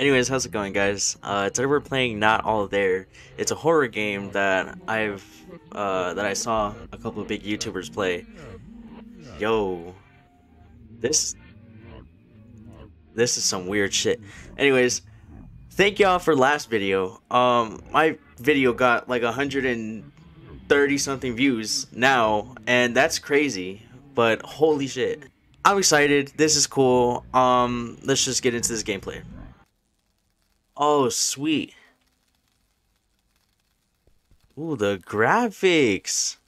Anyways, how's it going, guys? Uh, today we're playing Not All There. It's a horror game that I've uh, that I saw a couple of big YouTubers play. Yo, this this is some weird shit. Anyways, thank y'all for last video. Um, my video got like 130 something views now, and that's crazy. But holy shit, I'm excited. This is cool. Um, let's just get into this gameplay. Oh, sweet. Ooh, the graphics.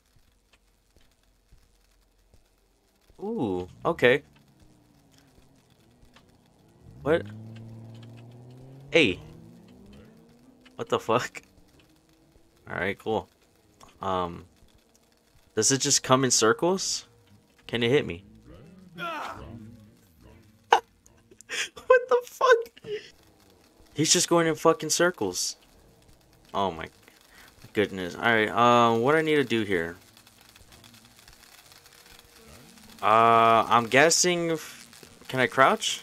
Ooh, okay. What? Hey. What the fuck? Alright, cool. Um, does it just come in circles? Can it hit me? what the fuck? He's just going in fucking circles. Oh my goodness. Alright, um, what I need to do here? Uh, I'm guessing... Can I crouch?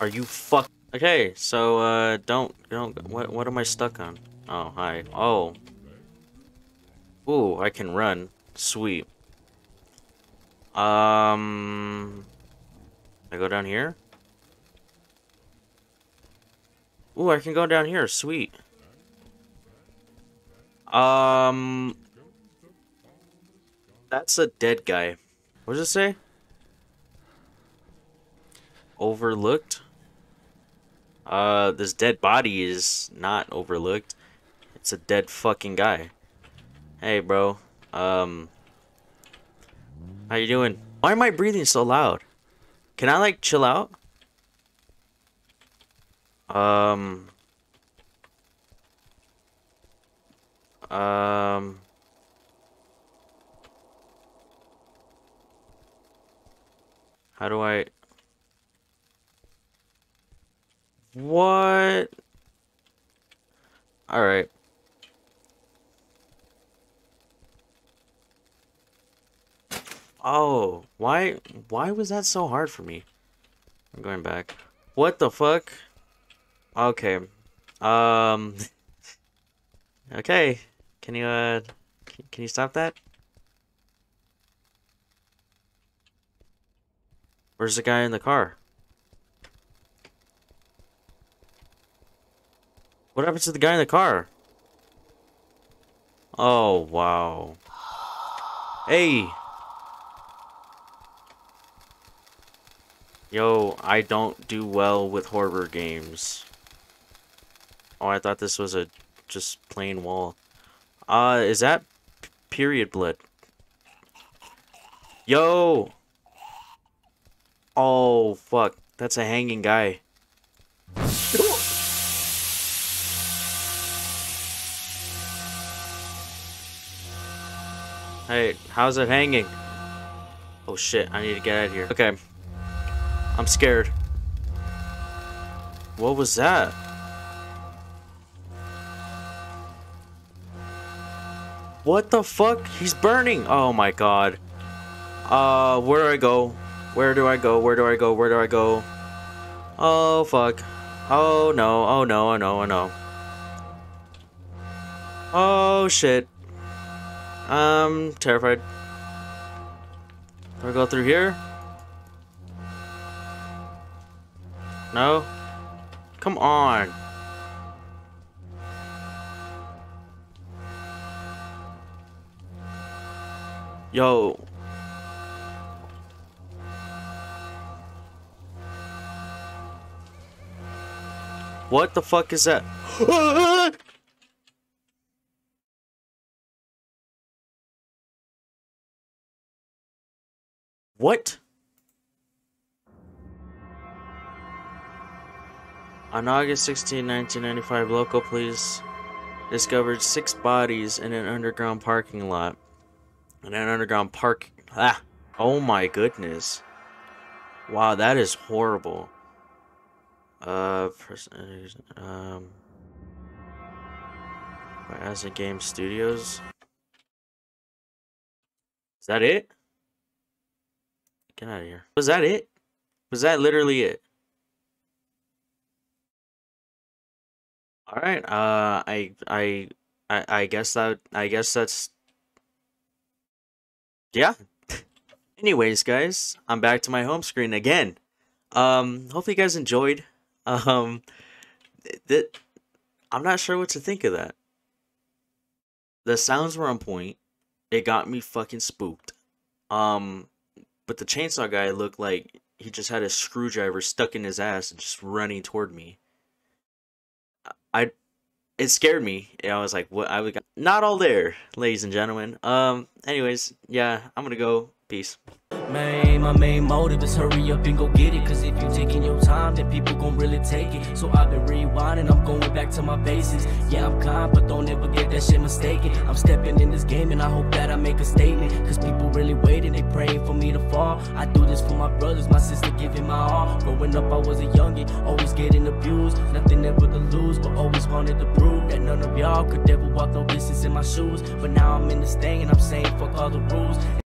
Are you fuck... Okay, so, uh, don't, don't, what, what am I stuck on? Oh, hi. Oh. Ooh, I can run. Sweet. Um... I go down here? Ooh, I can go down here. Sweet. Um... That's a dead guy. What does it say? Overlooked? Uh, this dead body is not overlooked. It's a dead fucking guy. Hey, bro. Um... How you doing? Why am I breathing so loud? Can I like chill out? Um. Um. How do I? What? All Oh, why why was that so hard for me? I'm going back. What the fuck? Okay. Um Okay. Can you uh can, you stop that? Where's the guy in the car? What happened to the guy in the car? Oh, wow. Hey! Yo, I don't do well with horror games. Oh, I thought this was a just plain wall. Uh, is that period blood? Yo! Oh, fuck. That's a hanging guy. hey, how's it hanging? Oh shit, I need to get out of here. Okay. I'm scared. What was that? What the fuck? He's burning! Oh my god. Uh, where do I go? Where do I go? Where do I go? Where do I go? Oh fuck. Oh no, oh no, oh no, oh no. Oh shit. I'm terrified. Do I go through here? No? Come on. Yo. What the fuck is that? what? On August 16, 1995, local police discovered six bodies in an underground parking lot. In an underground park. Ah! Oh my goodness. Wow, that is horrible. Uh, um, as a game studios. Is that it? Get out of here. Was that it? Was that literally it? All right. Uh, I I I I guess that I guess that's yeah. Anyways, guys, I'm back to my home screen again. Um, hopefully you guys enjoyed. Um, that I'm not sure what to think of that. The sounds were on point. It got me fucking spooked. Um, but the chainsaw guy looked like he just had a screwdriver stuck in his ass and just running toward me. I it scared me. I was like, what I was not all there, ladies and gentlemen. Um anyways, yeah, I'm going to go. Peace. Man, my main motive is hurry up and go get it. Cause if you taking your time, then people gon' really take it. So I've been rewinding, I'm going back to my basics. Yeah, I'm kind, but don't ever get that shit mistaken. I'm stepping in this game and I hope that I make a statement. Cause people really waiting, they praying for me to fall. I do this for my brothers, my sister giving my all. Growing up, I was a youngin', always getting abused. Nothing ever to lose, but always wanted to prove that none of y'all could ever walk no distance in my shoes. But now I'm in this thing and I'm saying fuck all the rules.